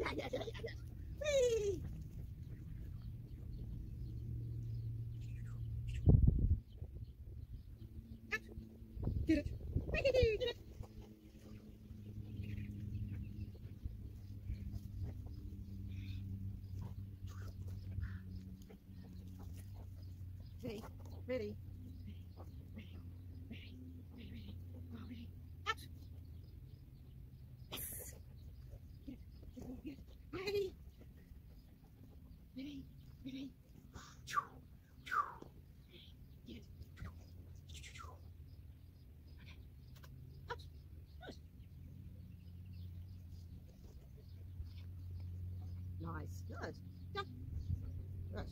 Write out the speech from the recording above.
yeah, yeah, yeah, yeah. Whee! Ready. Ready, Nice. Good. Good.